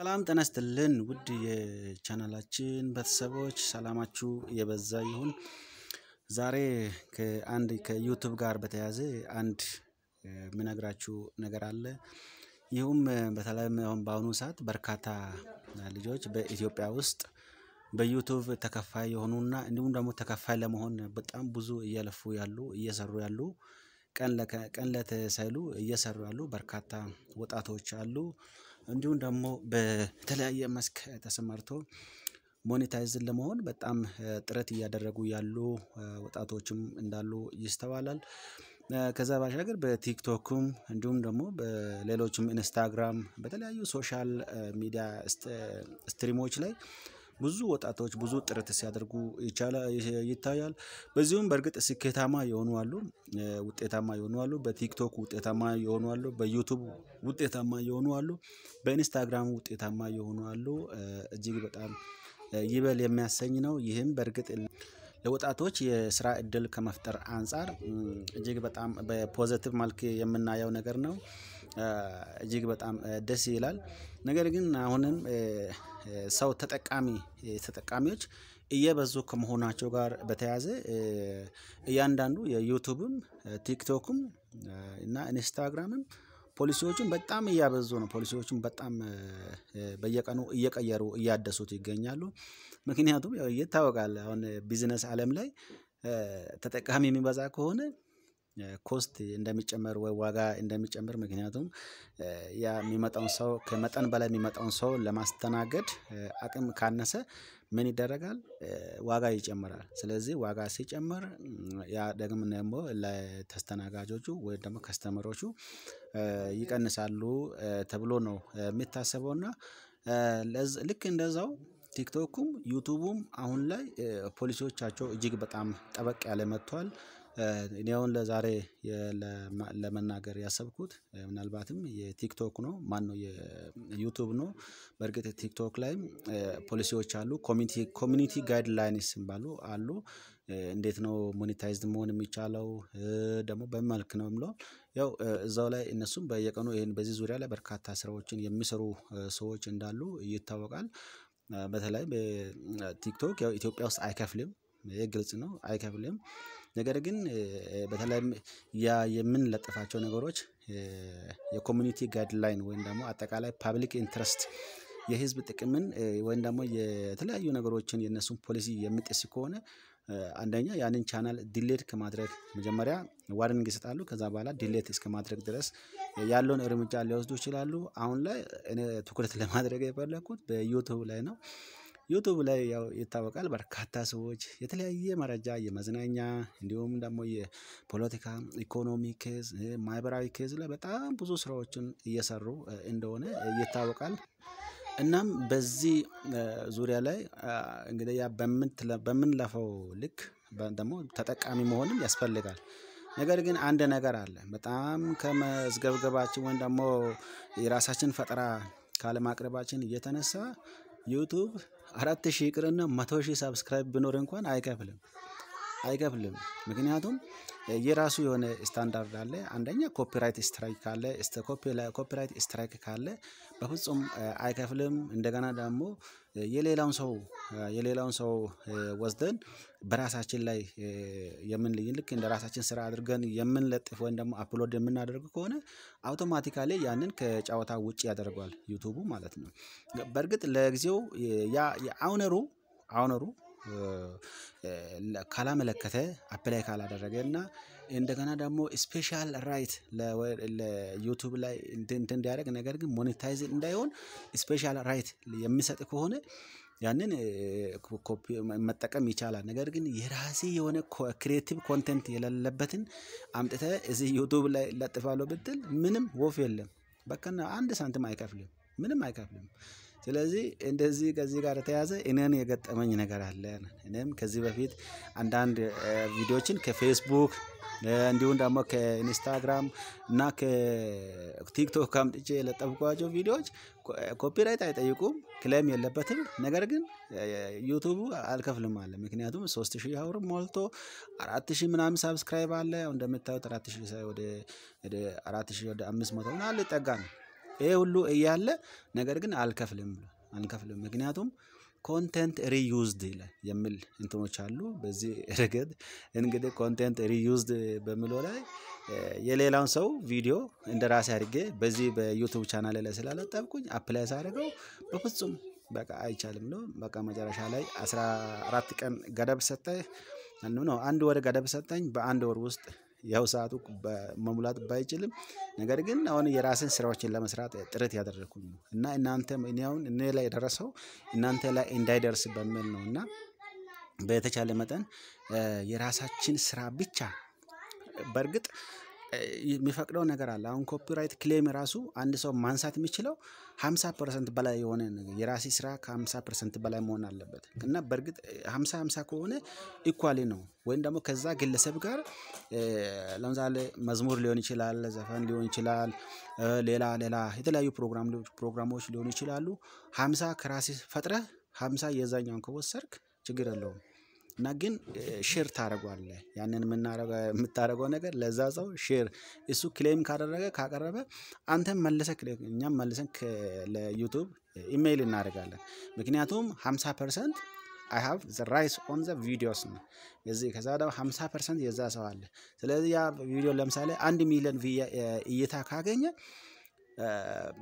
ሰላም ይስጥልን ውድ የቻናላችን ቤተሰቦች ሰላማችሁ የበዛ ይሁን። ዛሬ ከአንድ ከዩቱብ ጋር በተያያዘ አንድ የምነግራችሁ ነገር አለ። ይህም በተለይም በአሁኑ ሰዓት በርካታ ልጆች በኢትዮጵያ ውስጥ በዩቱብ ተከፋይ የሆኑና እንዲሁም ደግሞ ተከፋይ ለመሆን በጣም ብዙ እየለፉ ያሉ እየሰሩ ያሉ ቀን ቀን ለት ሳይሉ እየሰሩ ያሉ በርካታ ወጣቶች አሉ። እንዲሁም ደግሞ በተለያየ መስክ ተሰማርቶ monetized ለመሆን በጣም ጥረት እያደረጉ ያሉ ወጣቶችም እንዳሉ ይስተዋላል። ከዛ ባሻገር በቲክቶክም እንዲሁም ደግሞ በሌሎችም ኢንስታግራም በተለያዩ social media stream ኦች ላይ ብዙ ወጣቶች ብዙ ጥረት ሲያደርጉ ይታያል። በዚሁም በእርግጥ ስኬታማ የሆኑ አሉ ውጤታማ የሆኑ አሉ በቲክቶክ ውጤታማ የሆኑ አሉ በዩቱብ ውጤታማ የሆኑ አሉ በኢንስታግራም ውጤታማ የሆኑ አሉ እጅግ በጣም ይበል የሚያሰኝ ነው። ይህም በእርግጥ ለወጣቶች የስራ እድል ከመፍጠር አንፃር እጅግ በጣም በ positive መልክ የምናየው ነገር ነው። እጅግ በጣም ደስ ይላል። ነገር ግን አሁንም ሰው ተጠቃሚ ተጠቃሚዎች እየበዙ ከመሆናቸው ጋር በተያያዘ እያንዳንዱ የዩቱብም ቲክቶክም እና ኢንስታግራምም ፖሊሲዎችን በጣም እያበዙ ነው ፖሊሲዎችን በጣም በየቀኑ እየቀየሩ እያደሱት ይገኛሉ። ምክንያቱም ያው ይታወቃል አሁን ቢዝነስ አለም ላይ ተጠቃሚ የሚበዛ ከሆነ cost እንደሚጨመር ወይ ዋጋ እንደሚጨምር ምክንያቱም ያ የሚመጣውን ሰው ከመጠን በላይ የሚመጣውን ሰው ለማስተናገድ አቅም ካነሰ ምን ይደረጋል? ዋጋ ይጨምራል ስለዚህ ዋጋ ሲጨምር ያ ደግሞ ደግሞ ለተስተናጋጆቹ ወይ ደግሞ customer ኦቹ ይቀንሳሉ ተብሎ ነው የሚታሰበው። እና ልክ እንደዛው ቲክቶኩም ዩቱቡም አሁን ላይ ፖሊሲዎቻቸው እጅግ በጣም ጠበቅ ያለ መጥቷል። እኔ አሁን ለዛሬ ለመናገር ያሰብኩት ምናልባትም የቲክቶክ ነው ማነው የዩቱብ ነው። በርግጥ ቲክቶክ ላይም ፖሊሲዎች አሉ community guidelines የሚባሉ አሉ። እንዴት ነው monetized መሆን የሚቻለው? ደግሞ በምን መልክ ነው የሚለው ያው እዛው ላይ እነሱም በየቀኑ ይሄን በዚህ ዙሪያ ላይ በርካታ ስራዎችን የሚሰሩ ሰዎች እንዳሉ ይታወቃል። በተለይ በቲክቶክ ያው ኢትዮጵያ ውስጥ አይከፍልም ግልጽ ነው አይከፍልም። ነገር ግን በተለይም ያ የምንለጥፋቸው ነገሮች የ community guideline ወይም ደግሞ አጠቃላይ public interest የህዝብ ጥቅምን ወይም ደግሞ የተለያዩ ነገሮችን የነሱን ፖሊሲ የሚጥስ ከሆነ አንደኛ ያንን channel delete ከማድረግ መጀመሪያ warning ይሰጣሉ ከዛ በኋላ delete እስከማድረግ ድረስ ያለውን እርምጃ ሊወስዱ ይችላሉ። አሁን ላይ እኔ ትኩረት ለማድረግ የፈለኩት በዩቱብ ላይ ነው። ዩቱብ ላይ ያው ይታወቃል በርካታ ሰዎች የተለያየ መረጃ የመዝናኛ እንዲሁም ደግሞ የፖለቲካ ኢኮኖሚ case ማህበራዊ case ላይ በጣም ብዙ ስራዎችን እየሰሩ እንደሆነ ይታወቃል። እናም በዚህ ዙሪያ ላይ እንግዲህ ያ በምንለፈው ልክ ደግሞ ተጠቃሚ መሆንም ያስፈልጋል። ነገር ግን አንድ ነገር አለ በጣም ከመዝገብገባችን ወይም ደግሞ የራሳችን ፈጠራ ካለማቅረባችን እየተነሳ ዩቱብ አራት ሺህ ይቅርና መቶ ሺህ subscribe ቢኖር እንኳን አይከፍልም። አይከፍልም ምክንያቱም የራሱ የሆነ ስታንዳርድ አለ አንደኛ copyright strike ካለ copyright strike ካለ በፍጹም አይከፍልም። እንደገና ደግሞ የሌላውን ሰው የሌላውን ሰው ወስደን በራሳችን ላይ የምን ልክ እንደ ራሳችን ስራ አድርገን የምንለጥፍ ወይም ደግሞ upload የምናደርግ ከሆነ automatically ያንን ከጨዋታ ውጪ ያደርገዋል ዩቱቡ ማለት ነው። በርግጥ ለጊዜው ያ የ owner ኡ owner ኡ ካላመለከተ apply ካላደረገ እና እንደገና ደግሞ special right ለዩቱብ ላይ እንትን እንዲያደርግ ነገር ግን monetize እንዳይሆን special right የሚሰጥ ከሆነ ያንን መጠቀም ይቻላል። ነገር ግን የራሴ የሆነ creative content የሌለበትን አምጥተህ እዚህ ዩቱብ ላይ እለጥፋለሁ ብትል ምንም ወፍ የለም። በቃ አንድ ሳንቲም አይከፍልም ምንም አይከፍልም። ስለዚህ እንደዚህ ከዚህ ጋር የተያያዘ እኔን የገጠመኝ ነገር አለ። እኔም ከዚህ በፊት አንዳንድ ቪዲዮዎችን ከፌስቡክ እንዲሁም ደግሞ ከኢንስታግራም እና ከቲክቶክ አምጥቼ የለጠፍኳቸው ቪዲዮዎች copyright አይጠይቁም claim የለበትም። ነገር ግን ዩቱቡ አልከፍልም አለ። ምክንያቱም ሶስት ሺህ hour ሞልቶ አራት ሺህ ምናምን subscribe አለ። እንደምታዩት አራት ሺህ ወደ አራት ሺህ ወደ አምስት መቶ ምናምን ሊጠጋ ነው። ይሄ ሁሉ እያለ ነገር ግን አልከፍልም አልከፍልም ምክንያቱም content reused ይላል የሚል እንትኖች አሉ። በዚህ ረገድ እንግዲህ content reused በሚለው ላይ የሌላውን ሰው ቪዲዮ እንደ ራሴ አድርጌ በዚህ በዩቱብ ቻናል ላይ ስለለጠፍኩኝ apply ሳደርገው በፍጹም በቃ አይቻልም ነው። በቃ መጨረሻ ላይ አስራ አራት ቀን ገደብ ሰጠኝ ነው አንድ ወር ገደብ ሰጠኝ። በአንድ ወር ውስጥ ያው ሰዓቱ መሙላት ባይችልም ነገር ግን አሁን የራስን ስራዎችን ለመስራት ጥረት ያደረኩኝ ነው። እና እናንተም እኔ እኔ ላይ የደረሰው እናንተ ላይ እንዳይደርስ በሚል ነው። እና በተቻለ መጠን የራሳችን ስራ ብቻ በርግጥ የሚፈቅደው ነገር አለ። አሁን copyright claim ራሱ አንድ ሰው ማንሳት የሚችለው ሃምሳ percent በላይ የሆነ የራሴ ስራ ከሃምሳ percent በላይ መሆን አለበት እና በርግጥ ሃምሳ ሃምሳ ከሆነ equally ነው ወይም ደግሞ ከዛ ግለሰብ ጋር ለምሳሌ መዝሙር ሊሆን ይችላል ዘፈን ሊሆን ይችላል። ሌላ ሌላ የተለያዩ ፕሮግራሞች ሊሆኑ ይችላሉ። ሃምሳ ከራስህ ፈጥረህ ሃምሳ የዛኛውን ከወሰድክ ችግር የለውም። እና ግን share ታደርገዋለህ ያንን የምታደርገው ነገር ለዛ ሰው share እሱ claim ካደረገ ካቀረበ አንተም መልሰህ እኛም መልሰን ለዩቱብ ኢሜይል እናደርጋለን። ምክንያቱም ሃምሳ percent I have the rights on the videos ነው። የዚህ ከዛ ደግሞ ሃምሳ percent የዛ ሰው አለ። ስለዚህ ያ ቪዲዮ ለምሳሌ አንድ ሚሊዮን እይታ ካገኘ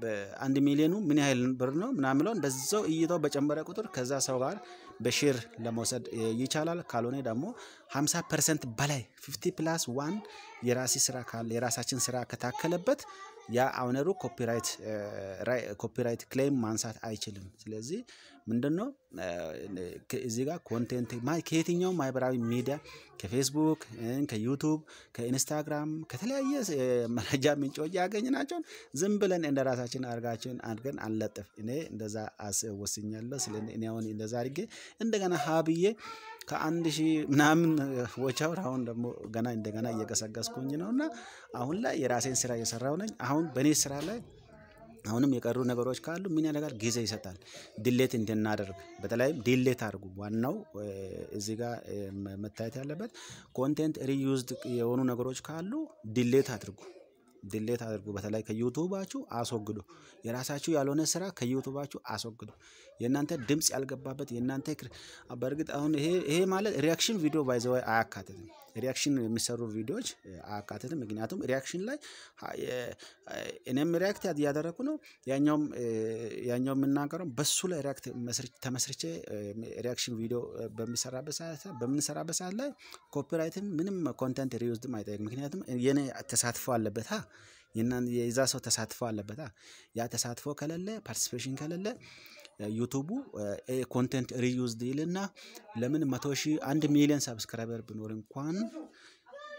በአንድ ሚሊዮኑ ምን ያህል ብር ነው ምናምን የሚለውን በዛው እይታው በጨመረ ቁጥር ከዛ ሰው ጋር በ share ለመውሰድ ይቻላል። ካልሆነ ደግሞ ሃምሳ percent በላይ fifty plus one የራሴ ስራ ካለ የራሳችን ስራ ከታከለበት ያ owner ኡ copyright copyright claim ማንሳት አይችልም። ስለዚህ ምንድነው? እዚህ ጋር content ከየትኛውም ማህበራዊ ሚዲያ ከፌስቡክ ከዩቱብ ከኢንስታግራም ከተለያየ መረጃ ምንጮች ያገኘናቸውን ዝም ብለን እንደ ራሳችን አድርጋችን አድርገን አንለጥፍ እኔ እንደዛ ወስኛለሁ። ስለ እኔ አሁን እንደዛ አድርጌ እንደገና ሀ ብዬ ከአንድ ሺህ ምናምን hour አሁን ደግሞ ገና እንደገና እየገሰገስኩኝ ነው። እና አሁን ላይ የራሴን ስራ እየሰራሁ ነኝ። አሁን በእኔ ስራ ላይ አሁንም የቀሩ ነገሮች ካሉ ምን ያደርጋል ጊዜ ይሰጣል። delete እንድናደርግ በተለይም delete አድርጉ ዋናው እዚህ ጋር መታየት ያለበት content reused የሆኑ ነገሮች ካሉ delete አድርጉ። delete አድርጉ በተለይ ከዩቱባችሁ አስወግዱ። የራሳችሁ ያልሆነ ስራ ከዩቱባችሁ አስወግዱ። የእናንተ ድምጽ ያልገባበት የእናንተ በርግጥ አሁን ይሄ ማለት reaction video by the way አያካትትም። reaction የሚሰሩ ቪዲዮዎች አያካትትም። ምክንያቱም reaction ላይ እኔም react እያደረኩ ነው። ያኛው የምናገረው በሱ ላይ react ተመስርቼ reaction video በሚሰራበት ሰዓት በምንሰራበት ሰዓት ላይ copyright ም ምንም content reused ም አይጠይቅም። ምክንያቱም የኔ ተሳትፎ አለበት የዛ ሰው ተሳትፎ አለበት ያ ተሳትፎ ከሌለ participation ከሌለ ዩቱቡ content reused ይልና ለምን መቶ ሺህ አንድ ሚሊዮን subscriber ቢኖር እንኳን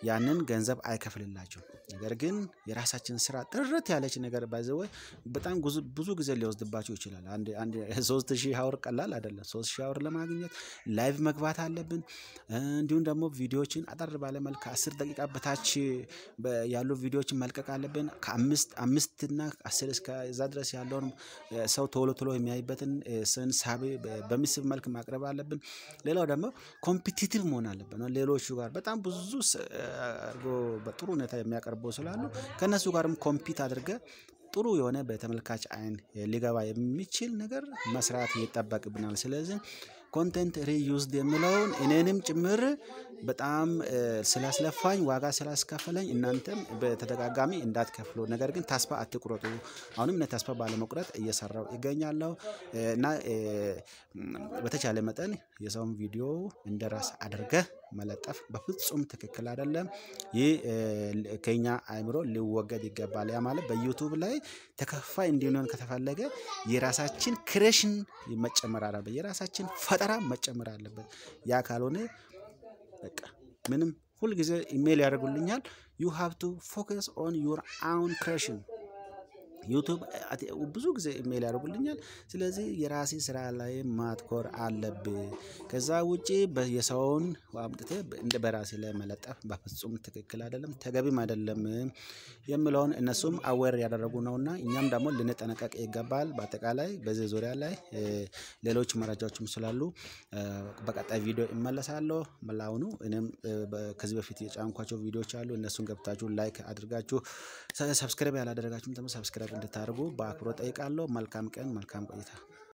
ያንን ገንዘብ አይከፍልላቸውም። ነገር ግን የራሳችን ስራ ጥርት ያለች ነገር by the way በጣም ብዙ ጊዜ ሊወስድባችሁ ይችላል። አንድ ሶስት ሺህ hour ቀላል አይደለም ሶስት ሺህ hour ለማግኘት live መግባት አለብን። እንዲሁም ደግሞ ቪዲዮዎችን አጠር ባለ መልክ ከአስር ደቂቃ በታች ያሉ ቪዲዮዎችን መልቀቅ አለብን። ከአምስት አምስት እና አስር እስከ እዛ ድረስ ያለውን ሰው ቶሎ ቶሎ የሚያይበትን ስን ሳቢ በሚስብ መልክ ማቅረብ አለብን። ሌላው ደግሞ competitive መሆን አለብን ሌሎቹ ጋር በጣም ብዙ አድርጎ በጥሩ ሁኔታ የሚያቀርቡ ስላሉ ከእነሱ ጋርም compete አድርገህ ጥሩ የሆነ በተመልካች አይን ሊገባ የሚችል ነገር መስራት ይጠበቅብናል። ስለዚህ content reused የሚለውን እኔንም ጭምር በጣም ስላስለፋኝ ዋጋ ስላስከፈለኝ እናንተም በተደጋጋሚ እንዳትከፍሉ ነገር ግን ተስፋ አትቁረጡ። አሁንም እኔ ተስፋ ባለመቁረጥ እየሰራሁ እገኛለሁ። እና በተቻለ መጠን የሰውን ቪዲዮ እንደራስ አድርገህ መለጠፍ በፍጹም ትክክል አይደለም። ይህ ከእኛ አእምሮ ሊወገድ ይገባል ያ ማለት በዩቱብ ላይ ተከፋይ እንዲሆን ከተፈለገ የራሳችን creation መጨመር አለበት የራሳችን ፈጠራ መጨመር አለበት። ያ ካልሆነ በቃ ምንም ሁል ጊዜ ኢሜል ያደርጉልኛል You have to focus on your own creation። ዩቱብ ብዙ ጊዜ ኢሜል ያደርጉልኛል ስለዚህ የራሴ ስራ ላይ ማተኮር አለብህ። ከዛ ውጪ የሰውን አምጥተህ በራሴ ላይ መለጠፍ በፍጹም ትክክል አይደለም ተገቢም አይደለም። የምለውን እነሱም aware ያደረጉ ነውና እኛም ደግሞ ልንጠነቀቅ ይገባል። በአጠቃላይ በዚህ ዙሪያ ላይ ሌሎች መረጃዎችም ስላሉ በቀጣይ ቪዲዮ እመለሳለሁ። ለአሁኑ እኔም ከዚህ በፊት የጫንኳቸው ቪዲዮዎች አሉ እነሱን ገብታችሁ like አድርጋችሁ subscribe ያላደረጋችሁም ደግሞ subscribe እንድታደርጉ በአክብሮት ጠይቃለሁ። መልካም ቀን፣ መልካም ቆይታ